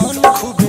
सन खूबे